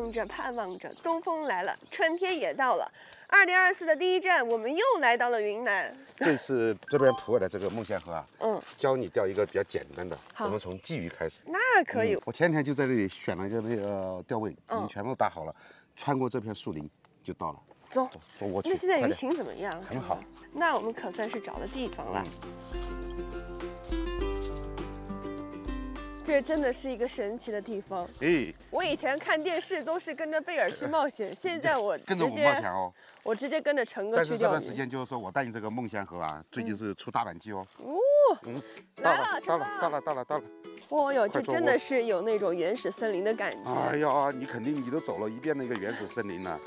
望着，盼望着，东风来了，春天也到了。二零二四的第一站，我们又来到了云南。这次这边普洱的这个孟仙河啊，嗯，教你钓一个比较简单的，我们从鲫鱼开始。那可以嗯。我前天就在这里选了一个那个钓位，已嗯经全部搭好了，穿过这片树林就到了。走。走，我去。那现在鱼情怎么样？很好。那我们可算是找了地方了。这真的是一个神奇的地方。哎，我以前看电视都是跟着贝尔去冒险，现在我 跟着我冒险哦。我直接跟着陈哥但是这去钓鱼。段时间就是说我带你这个梦仙河啊，最近是出大板季哦。哦，嗯，来到了，到了，到了，到了，到了。哦哟，这真的是有那种原始森林的感觉。哎呀，你肯定你都走了一遍那个原始森林了。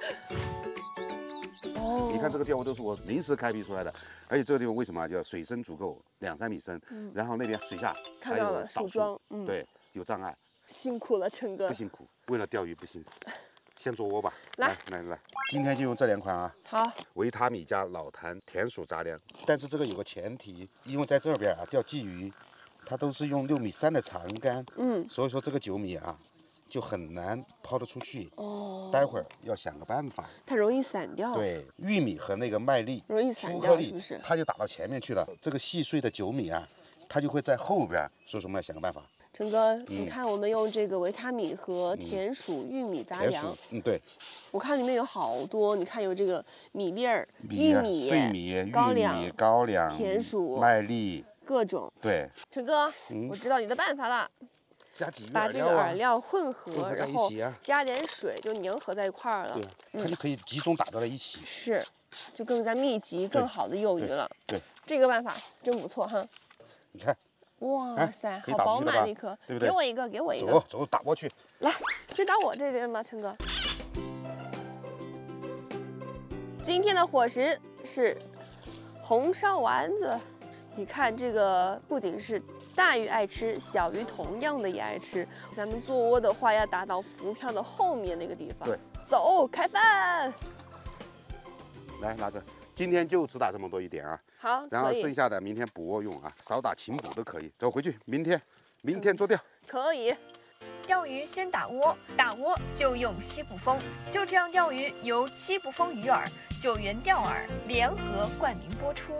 哦，你看这个钓窝都是我临时开辟出来的，而且这个地方为什么啊叫水深足够两三米深，然后那边水下还有到了树桩嗯对，有障碍，辛苦了，陈哥不。辛苦，为了钓鱼不辛苦。先做窝吧，来来来，今天就用这两款啊，好，维他米加老坛甜薯杂粮。但是这个有个前提，因为在这边啊钓鲫鱼，它都是用六米三的长竿，嗯，所以说这个九米啊就很难抛得出去。哦，待会儿要想个办法。它容易散掉。，对，玉米和那个麦粒容易散掉是不是，它就打到前面去了。这个细碎的酒米啊，它就会在后边，所以说我们要想个办法。陈哥，嗯你看我们用这个维他米和田鼠、玉米杂粮嗯，对，我看里面有好多，你看有这个米粒儿、玉米、碎米、玉米、高粱、高粱、甜薯麦粒，各种。对，陈哥，嗯我知道你的办法了，加几把这个饵料混合，然后一起啊加点水，就凝合在一块儿了对。，它就可以集中打到了一起。是，就更加密集、更好的诱鱼了。对，这个办法真不错哈。你看，哇哎塞，好饱满的一颗，对不对给我一个，给我一个走。走打过去。来，先打我这边吧，陈哥。今天的伙食是红烧丸子。你看这个，不仅是大鱼爱吃，小鱼同样的也爱吃。咱们做窝的话，要打到浮漂的后面那个地方。对，走，开饭。来拿着，今天就只打这么多一点啊，好，然后，剩下的明天补窝用啊，少打勤补都可以。走回去，明天，明天做钓。可以。钓鱼先打窝，打窝就用西部风，就这样钓鱼由西部风鱼饵、九元钓饵联合冠名播出。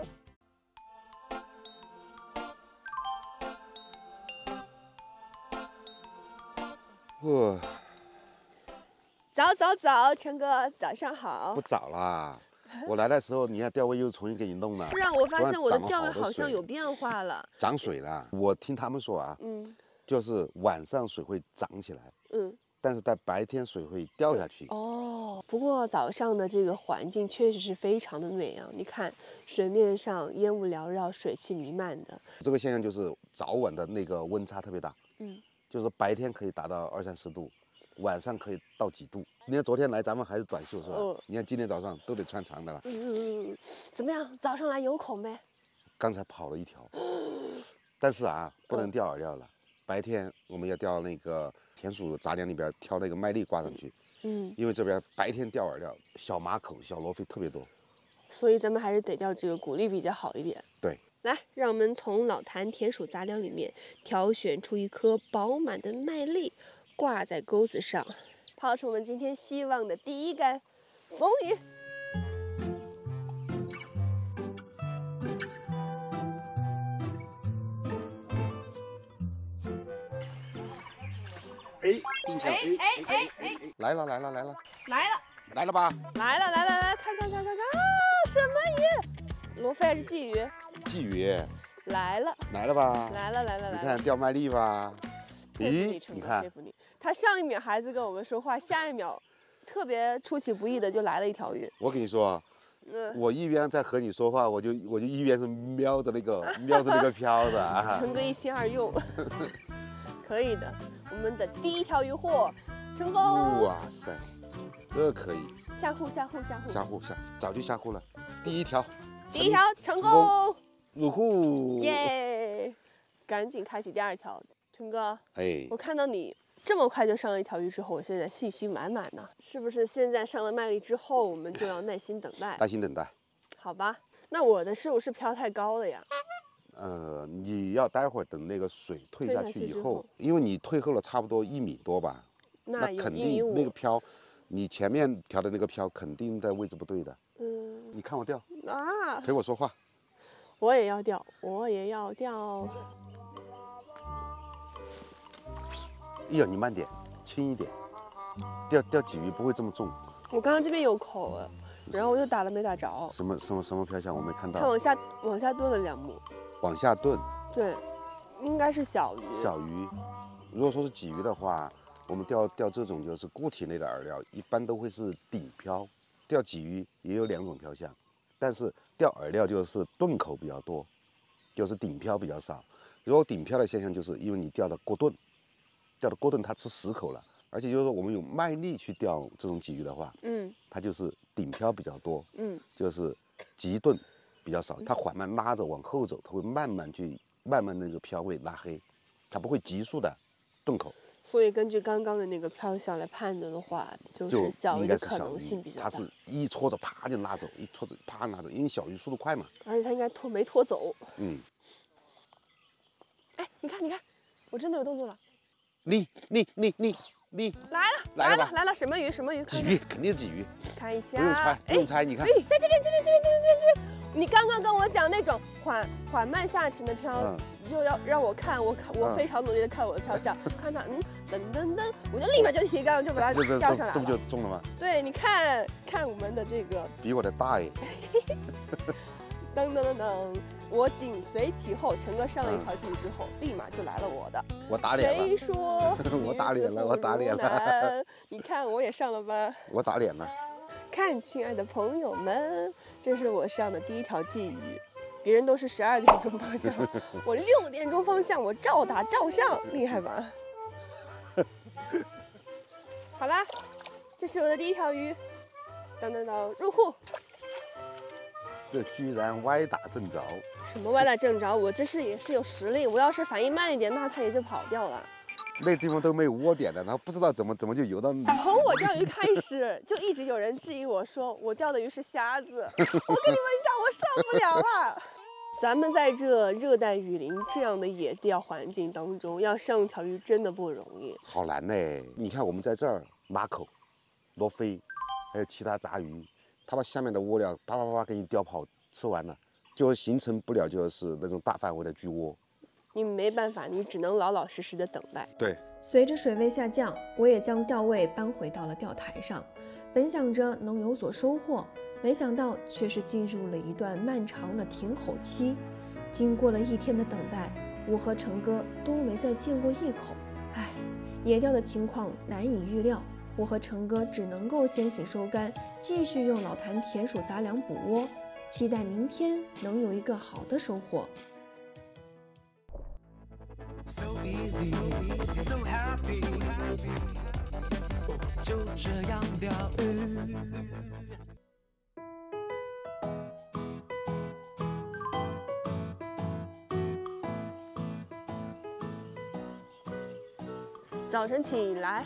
哇，早早早，陈哥，早上好不。早啦，我来的时候，你看钓位又重新给你弄了。是啊，我发现我的钓鱼好像有变化了。涨水了。我听他们说啊，嗯就是晚上水会涨起来，嗯。但是在白天水会掉下去。哦，不过早上的这个环境确实是非常的美啊！你看水面上烟雾缭绕，水汽弥漫的。这个现象就是早晚的那个温差特别大，嗯，就是白天可以达到二三十度，晚上可以到几度。你看昨天来咱们还是短袖是吧？嗯你看今天早上都得穿长的了。嗯，怎么样？早上来有口没？刚才跑了一条，但是啊，不能钓饵料了。白天我们要钓那个田鼠杂粮里边挑那个麦粒挂上去，嗯，因为这边白天钓饵料，小马口、小罗非特别多。所以咱们还是得钓这个谷粒比较好一点。对，来，让我们从老坛田鼠杂粮里面挑选出一颗饱满的麦粒，挂在钩子上，抛出我们今天希望的第一杆。走你！哎，并且哎哎哎哎，来了来了来了来了，来了吧？来了，来了，来，看看看看看啊！什么鱼？罗非还是鲫鱼？鲫鱼来了，来了吧？来了，来了，你来了！看钓麦粒吧？咦，你看佩服你。他上一秒还在跟我们说话，下一秒特别出其不意的就来了一条鱼。我跟你说，嗯，我一边在和你说话，我就我就一边是瞄着那个 瞄着那个漂子啊。陈哥一心二用，可以的。我们的第一条鱼获成功，哇塞，这可以下户下户下户，下户下早就下户了，第一条，第一条成成功，入户。耶！赶紧开启第二条，春哥，哎我，看到你这么快就上了一条鱼之后，我现在信心满满呢。是不是现在上了麦粒之后，我们就要耐心等待？耐心等待。好吧，那我的是不是漂太高了呀？呃，你要待会儿等那个水退下去以后后，因为你退后了差不多一米多吧，那有肯。定那个漂，你前面调的那个漂肯定在位置不对的。嗯你看我钓，啊，陪我说话。我也要钓，我也要钓。哎呀，你慢点，轻一点，钓钓鲫鱼不会这么重。我刚刚这边有口了，然后我就打了没打着，什么什么什么漂向我没看到。它往下往下蹲了两目。往下顿，对，应该是小鱼。小鱼。如果说是鲫鱼的话，我们钓钓这种就是固体类的饵料，一般都会是顶漂。钓鲫鱼也有两种漂向，但是钓饵料就是钝口比较多，就是顶漂比较少。如果顶漂的现象，就是因为你钓的过钝，钓的过钝它吃死口了，而且就是说我们用卖力去钓这种鲫鱼的话，嗯它就是顶漂比较多，嗯，就是急顿比较少，它缓慢拉着往后走，它会慢慢去慢慢那个漂位拉黑，它不会急速的顿口，所以根据刚刚的那个漂向来判断的话，就就是小鱼的可能性比较大，它是一搓着啪就拉走，一戳着啪拉走，因为小鱼速度快嘛，而且它应该拖没拖走。嗯，哎，你看你看，我真的有动作了，你你你你你，来了来了来了，什么鱼什么鱼？鲫鱼肯定是鲫鱼，看一下，不用猜不哎用猜，你看哎，，在这边这边这边这边这边这边，你刚刚跟我讲那种缓缓慢下沉的漂，嗯就要让我看，我看我嗯非常努力的看我的漂向，看它，嗯，噔噔噔，我就立马就提杠，就把它 钓上来这这不就。中了吗？对，你看看我们的这个比我的大耶，噔噔噔噔，我紧随其后，陈哥上了一嗯条鲫鱼之后，立马就来了我的。我打脸谁了，说我打脸了我打脸了你看我也上了吧？我打脸了，看，亲爱的朋友们，这是我上的第一条鲫鱼，别人都是十二点钟方向，我六点钟方向，我照打照相，厉害吧？好啦，这是我的第一条鱼，当当当，入户。这居然歪打正着，什么歪打正着？我这是也是有实力，我要是反应慢一点，那它也就跑掉了。那地方都没有窝点的，然后不知道怎么怎么就游到你。从我钓鱼开始，就一直有人质疑我说我钓的鱼是瞎子。我跟你们讲，我受不了了。咱们在这热带雨林这样的野钓环境当中，要上一条鱼真的不容易。好难呢！你看我们在这儿马口、罗非，还有其他杂鱼，它把下面的窝料啪啪啪啪给你钓跑，吃完了，就形成不了就是那种大范围的聚窝。你没办法，你只能老老实实的等待。对，随着水位下降，我也将钓位搬回到了钓台上，本想着能有所收获，没想到却是进入了一段漫长的停口期。经过了一天的等待，我和成哥都没再见过一口。唉，野钓的情况难以预料，我和成哥只能够先行收竿，继续用老坛田鼠杂粮补窝，期待明天能有一个好的收获。So easy, so happy，就这样钓鱼。早晨起来，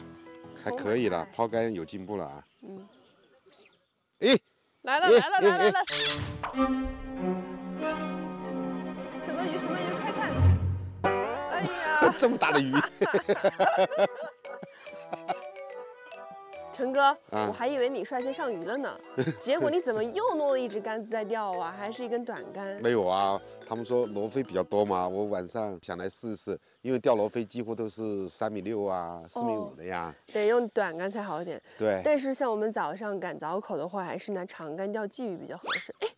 还可以了，抛竿有进步了啊！嗯，哎，来了哎来了来了哎来了！什么鱼什么鱼？快看！哎呀，这么大的鱼，陈哥，啊我还以为你率先上鱼了呢，结果你怎么又弄了一只杆子在钓啊？还是一根短杆？没有啊？他们说罗非比较多嘛，我晚上想来试试，因为钓罗非几乎都是三米六啊、四米五的呀。得用短杆才好一点。对，但是像我们早上赶早口的话，还是拿长杆钓鲫鱼比较合适。哎哎，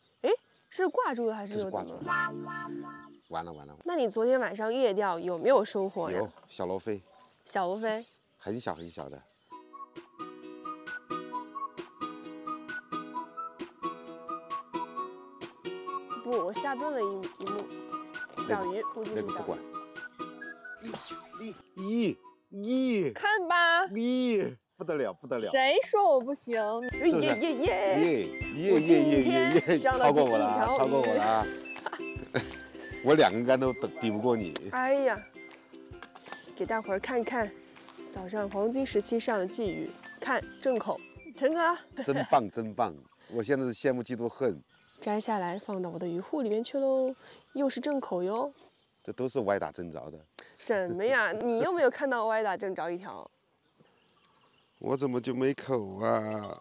是挂住了还是又怎么挂住了了？完了完了，那你昨天晚上夜钓有没有收获呀有？小罗非，小罗非，很小很小的。不，我下顿了一一目，小鱼估计是小那个不管鱼。。咦咦看吧，咦，不得了不得了！谁说我不行？耶耶耶！耶耶耶耶天耶耶，超过我了啊，超过我了啊！我两根杆都抵抵不过你。哎呀，给大伙儿看看，早上黄金时期上的鲫鱼，看正口，陈哥 真棒真棒！我现在是羡慕嫉妒恨，摘下来放到我的鱼护里面去喽，又是正口哟。这都是歪打正着的。什么呀？你又没有看到歪打正着一条？我怎么就没口啊？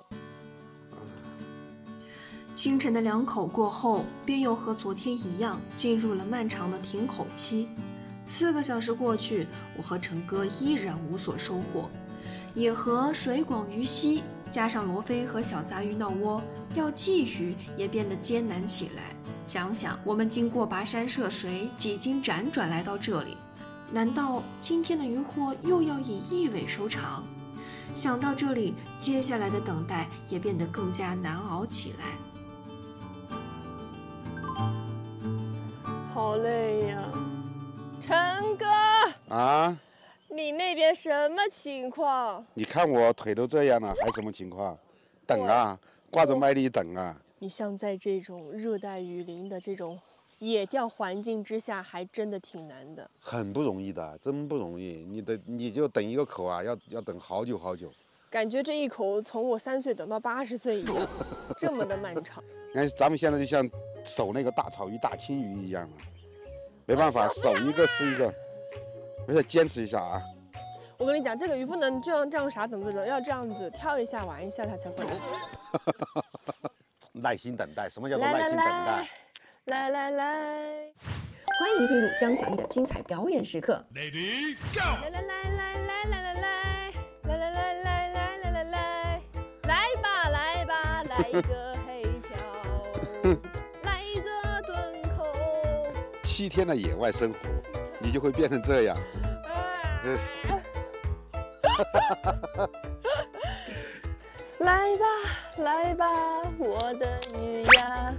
清晨的两口过后，便又和昨天一样，进入了漫长的停口期。四个小时过去，我和陈哥依然无所收获。野河水广鱼稀，加上罗非和小杂鱼闹窝，钓鲫鱼也变得艰难起来。想想我们经过跋山涉水，几经辗转来到这里，难道今天的渔获又要以一尾收场？想到这里，接下来的等待也变得更加难熬起来。好累呀，陈哥，啊，你那边什么情况？你看我腿都这样了，还什么情况？等啊，挂着麦粒等啊。你像在这种热带雨林的这种野钓环境之下，还真的挺难的。很不容易的，真不容易。你等你就等一个口啊，要要等好久好久。感觉这一口从我三岁等到八十岁一样，这么的漫长。你看咱们现在就像守那个大草鱼、大青鱼一样啊，没办法，守一个是一个。没事，坚持一下啊。我跟你讲，这个鱼不能这样这样啥怎么着的，要这样子跳一下玩一下，它才会来。耐心等待，什么叫做耐心等来待？，来来来来，欢迎进入张小艺的精彩表演时刻。Lady, go! 来来来来来来来来来来来来来来来来，来吧来吧，来一个黑瓢，来一个蹲口。七天的野外生活，你就会变成这样。呃来吧，来吧，我的鱼呀！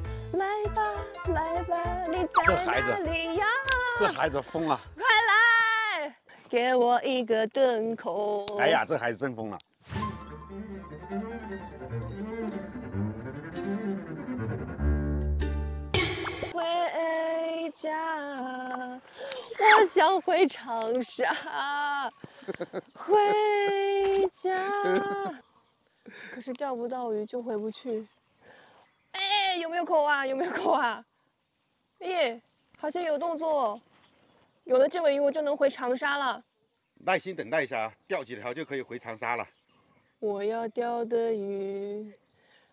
来吧，你在这孩子哪里呀？这孩子疯了！快来，给我一个顿口。哎呀，这孩子真疯了！回家，我想回长沙。回家，可是钓不到鱼就回不去。哎，有没有口啊？有没有口啊？耶，好像有动作。有了这尾鱼，我就能回长沙了。耐心等待一下啊，钓几条就可以回长沙了。我要钓的鱼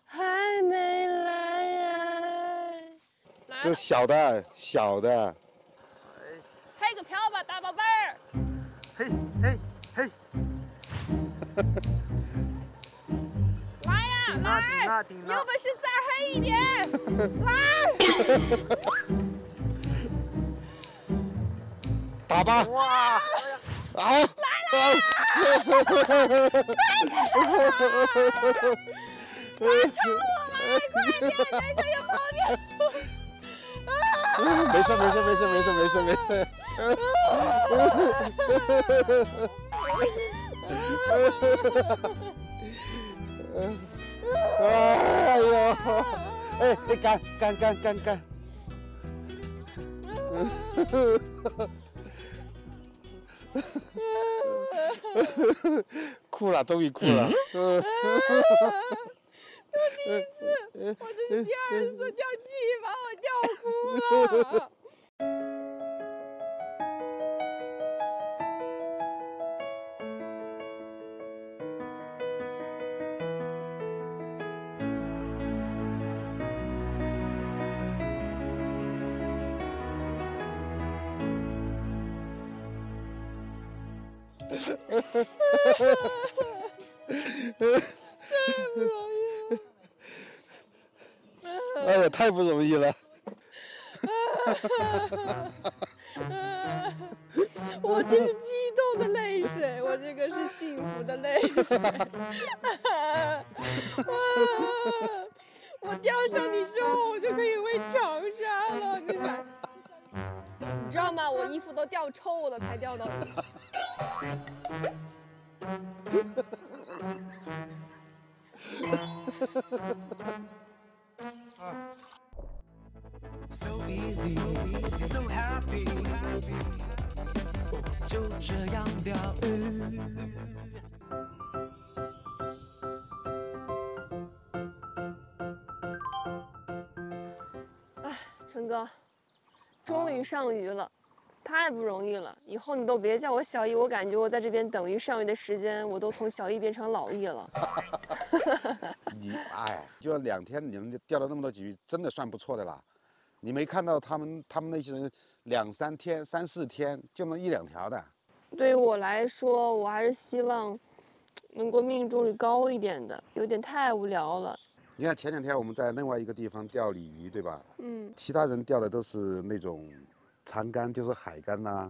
还没来呀、来这了，小的，小的，开个漂吧，大宝贝儿。嘿嘿嘿，来来有本事再黑一点来 打吧。哇来了来了来抽我来快点等一下要跑掉了没事没事没事没事没事没事嗯哎呦！哎哎，干干干干干！哭了，终于哭了。嗯我这是第二次掉气，把我掉哭了。太不容易了哎呀，太不容易了。我这是激动的泪水，我这个是幸福的泪水。我钓上你之后，我就可以回长沙了。你看，你知道吗？我衣服都掉臭了才钓到你。So easy, so happy，就这样钓鱼。陈哥，终于上鱼了，太不容易了。以后你都别叫我小易，我感觉我在这边等鱼上鱼的时间，我都从小易变成老易了。你哎，就两天你们就钓了那么多鲫鱼，真的算不错的啦。你没看到他们他们那些人两三天、三四天就那么一两条的，对于我来说，我还是希望能够命中率高一点的，有点太无聊了。你看前两天我们在另外一个地方钓鲤鱼，对吧？嗯，其他人钓的都是那种长竿，就是海竿呐、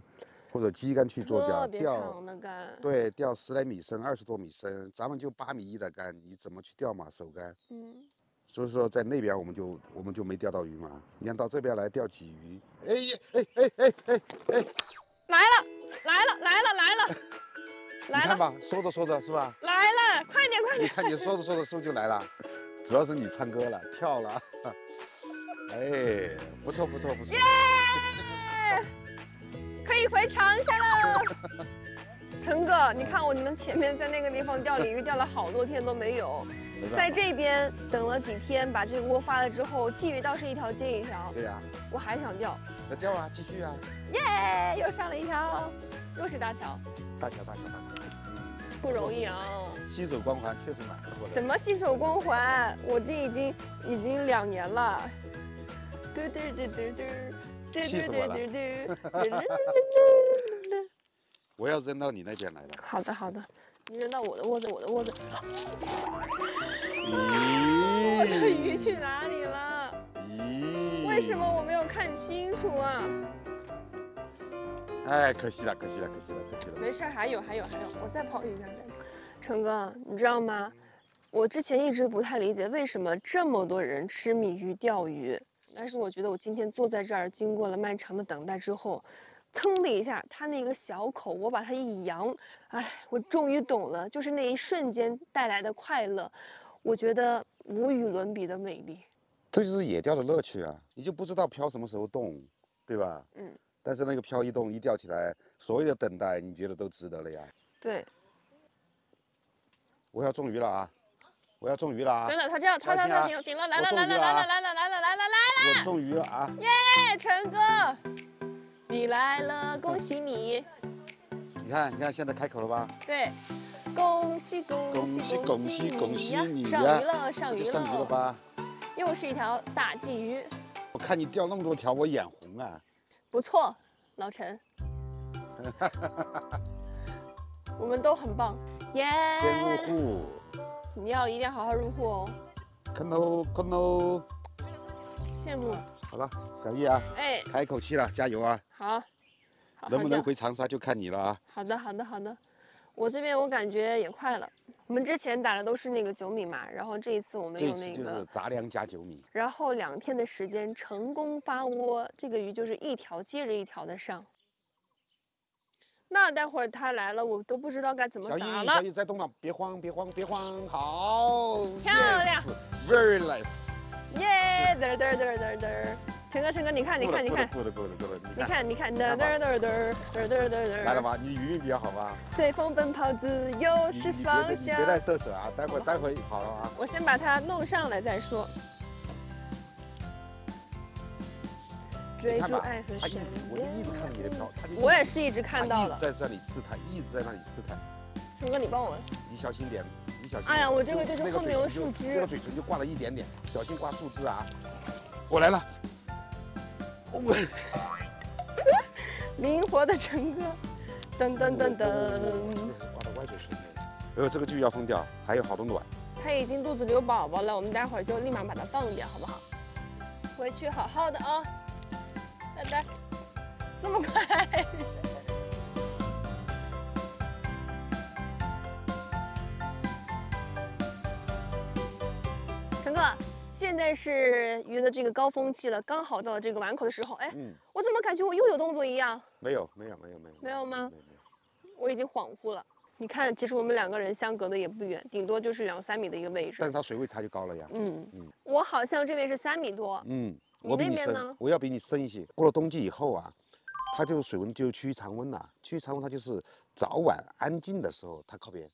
或者鸡竿去做钓，特别钓长的竿。对钓十来米深、二十多米深，咱们就八米一的竿，你怎么去钓嘛？手竿。嗯，所以说在那边我们就我们就没钓到鱼嘛。你看到这边来钓鲫鱼，哎呀哎哎哎哎哎，来了，来了，来了，来了，来了，你看吧，说着说着是吧？来了，快点，快点你！看你说着说着是不是就来了？主要是你唱歌了，跳了，哎，不错不错不错。耶可以回长沙了。陈哥，你看我们前面在那个地方钓鲤鱼，钓了好多天都没有，在这边等了几天，把这个窝发了之后，鲫鱼倒是一条接一条，对呀、我还想钓，那钓啊，继续啊，耶，又上了一条，又是大桥，大桥大桥大桥，不容易啊。新手光环确实蛮不错的。什么新手光环？我这已经已经两年了。嘟嘟嘟嘟嘟，嘟气死我了嘟嘟嘟嘟嘟我要扔到你那边来了。好的好的，你扔到我的窝子，我的窝子。我的鱼去哪里了？咦，为什么我没有看清楚啊？哎，可惜了，可惜了，可惜了，可惜了。没事儿，还有还有还有，我再跑一下。成哥，你知道吗？我之前一直不太理解为什么这么多人痴迷于钓鱼，但是我觉得我今天坐在这儿，经过了漫长的等待之后，噌的一下，它那个小口，我把它一扬，哎，我终于懂了，就是那一瞬间带来的快乐，我觉得无与伦比的美丽。这就是野钓的乐趣啊！你就不知道漂什么时候动，对吧？嗯。但是那个漂一动一钓起来，所有的等待，你觉得都值得了呀？对，我要中鱼了啊！我要中鱼了啊等！等，它这样，它它小心啊它停停了，来了来了来了来了来了来了来了。我中鱼了啊！耶，陈哥，你来了，恭喜你！你看，你看，现在开口了吧？对，恭喜恭恭喜喜恭喜恭喜呀你上鱼了，上鱼这就上鱼了了，吧？又是一条大鲫鱼，我看你钓那么多条，我眼红啊！不错，老陈，我们都很棒，耶！先入户，你要一定要好好入户哦，看喽看喽！羡慕。好了，小易啊，哎，开一口气了，加油啊！好，好能不能回长沙就看你了啊！好的，好的，好的。我这边我感觉也快了。我们之前打的都是那个九米嘛，然后这一次我们用那个是杂粮加九米，然后两天的时间成功发窝，这个鱼就是一条接着一条的上。那待会儿它来了，我都不知道该怎么打了。小易在动了，别慌别慌别慌，好，漂亮，very nice。耶！嘚儿嘚儿嘚儿嘚儿嘚儿，陈哥，陈哥，你看，你看，你看，够的，够的，够的，你看，你看，噔噔噔噔噔噔噔，来了吧？你语音比较好吧？随风奔跑，自由是方向。别再得手啊，待会儿待会儿好了啊。我先把它弄上来再说。追逐爱和神。我就一直看着你的票，他就我也是一直看到了，一直在那里试探，一直在那里试探。陈哥，你帮我，你小心点。你小心哎呀，我这个就是后面有树枝，那个嘴唇就挂了一点点，小心挂树枝啊！我来了。我 灵活的陈哥，噔噔噔噔。呃，这个就要封掉，还有好多卵。他已经肚子里有宝宝了，我们待会儿就立马把它放掉，好不好？回去好好的啊，拜拜。这么快？陈哥，现在是鱼的这个高峰期了，刚好到了这个碗口的时候。哎，嗯，我怎么感觉我又有动作一样？没有没有没有没有没有吗没有没有。我已经恍惚了。你看，其实我们两个人相隔的也不远，顶多就是两三米的一个位置但。是它水位差就高了呀。嗯嗯我好像这边是三米多，嗯，我那边呢，我要比你深一些。过了冬季以后啊，它就水温就趋于常温了。趋于常温，它就是早晚安静的时候它靠边。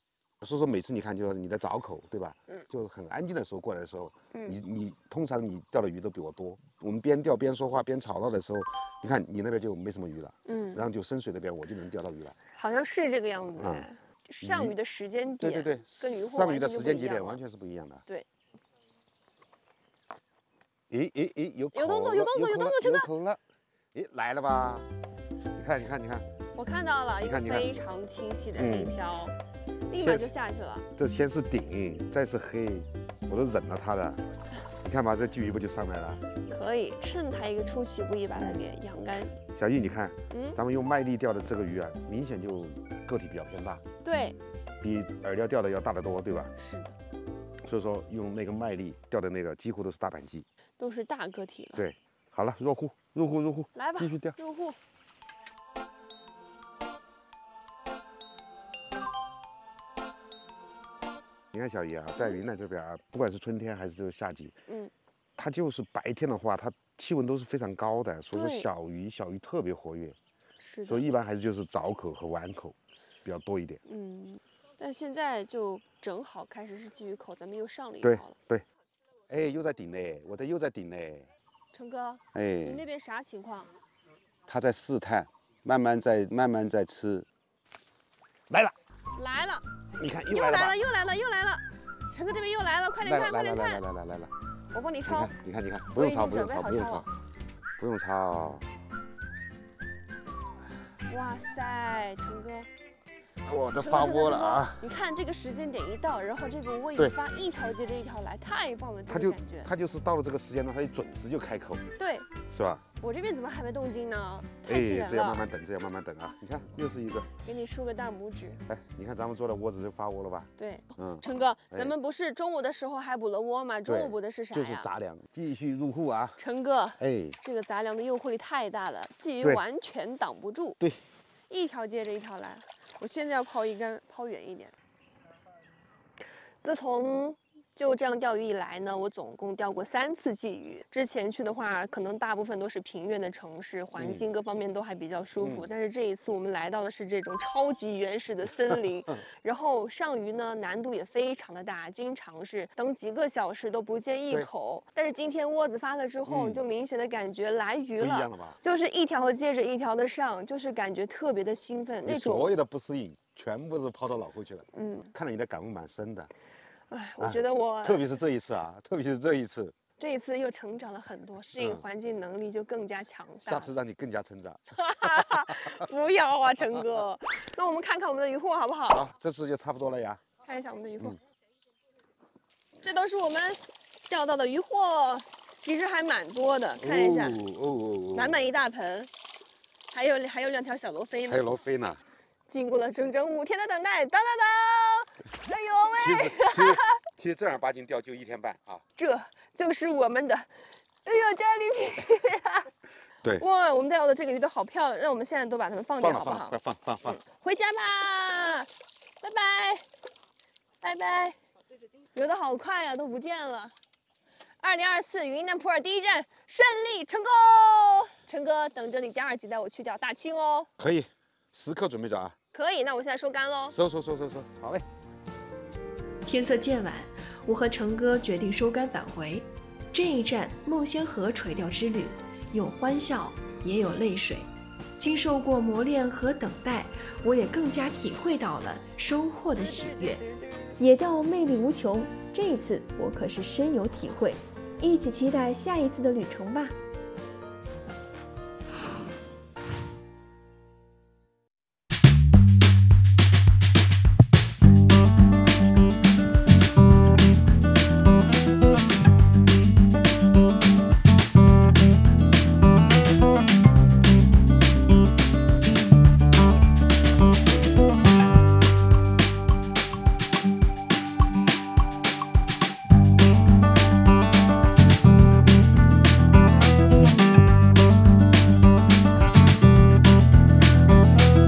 所以说每次你看，就是你在找口，对吧？嗯就很安静的时候过来的时候，嗯你你通常你钓的鱼都比我多。我们边钓边说话边吵闹的时候，你看你那边就没什么鱼了，嗯，然后就深水那边我就能钓到鱼了。好像是这个样子嗯哎。上鱼的时间点对对对，跟鱼货上鱼的时间节点完全是不一样的。对。诶诶诶，有有动作有动作有动作陈哥有口了，诶来了吧？你看你看你看，我看到了一个非常清晰的嗯黑漂，立马就下去了。这先是顶，再是黑，我都忍了它的。你看吧，这鲫鱼不就上来了？可以趁它一个出其不意把它给养干。小易，你看，嗯，咱们用麦粒钓的这个鱼啊，明显就个体比较偏大，对，比饵料钓的要大得多，对吧？是的，所以说用那个麦粒钓的那个几乎都是大板鲫。都是大个体了。对，好了，入户，入户，入户，来吧继续钓。入户。你看小姨啊，在云南这边啊，不管是春天还是就是夏季，嗯，它就是白天的话，它气温都是非常高的，所以说小鱼小鱼特别活跃，是的，所以一般还是就是早口和晚口比较多一点。嗯，但现在就正好开始是鲫鱼口，咱们又上了一了。对，哎，又在顶嘞，我的又在顶嘞，成哥，哎你哎，那边啥情况？他在试探，慢慢在慢慢在吃，来了，来了，你看又又来了又来了，又来了！陈哥这边又来了，快点看，来了来了来快点看！来来来来来，我帮你你抄。你看你看，不用抄不用抄不用抄。不用抄，哇塞，陈哥，我的发窝了啊！你看这个时间点一到，然后这个窝一发，一条接着一条来，太棒了，这它就个感觉。它就是到了这个时间呢，它就准时就开口，对是吧？我这边怎么还没动静呢？太哎气人，了！这要慢慢等，这要慢慢等啊！你看，又是一个，给你竖个大拇指。哎，你看咱们做的窝子就发窝了吧？对，嗯，成哥，哎咱们不是中午的时候还补了窝吗？中午补的是啥就是？杂粮，继续入户啊！成哥，哎，这个杂粮的诱惑力太大了，鲫鱼完全挡不住。对，一条接着一条来。我现在要抛一根，抛远一点。自从就这样钓鱼以来呢，我总共钓过三次鲫鱼。之前去的话，可能大部分都是平原的城市，环境各方面都还比较舒服。嗯但是这一次我们来到的是这种超级原始的森林，然后上鱼呢难度也非常的大，经常是等几个小时都不见一口。但是今天窝子发了之后，嗯就明显的感觉来鱼了。了？就是一条接着一条的上，就是感觉特别的兴奋，那种，所有的不适应全部是抛到脑后去了。嗯，看来你的感悟蛮深的，哎，我啊觉得我特别是这一次啊，特别是这一次，这一次又成长了很多，适应嗯环境能力就更加强大。下次让你更加成长。不要啊，陈哥，那我们看看我们的鱼货好不好？好，这次就差不多了呀。看一下我们的渔嗯获，这都是我们钓到的鱼货，其实还蛮多的，看一下，哦哦哦哦，满满一大盆，还有还有两条小罗非呢还有。罗非呢。经过了整整五天的等待，当当当！其实 其实其实正儿八经钓就一天半啊。这就是我们的，哎呦，战利品！对，哇，我们钓的这个鱼都好漂亮，那我们现在都把它们放掉放了放了，好不好快？放放放。回家吧，拜拜，拜拜。游的好快呀、都不见了。二零二四云南普洱第一站顺利成功，陈哥等着你第二集带我去钓大青哦。可以，时刻准备着啊！可以，那我现在收竿喽。收收收收收，好嘞。天色渐晚，我和成哥决定收竿返回。这一站梦仙河垂钓之旅，有欢笑，也有泪水。经受过磨练和等待，我也更加体会到了收获的喜悦。野钓魅力无穷，这一次我可是深有体会。一起期待下一次的旅程吧。